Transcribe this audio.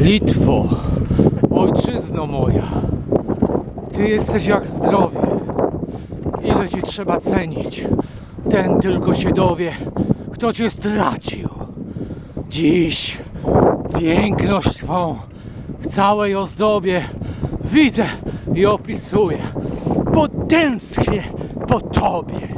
Litwo, ojczyzno moja, Ty jesteś jak zdrowie. Ile Ci trzeba cenić, ten tylko się dowie, kto Cię stracił. Dziś piękność Twą w całej ozdobie widzę i opisuję, bo tęsknię po Tobie.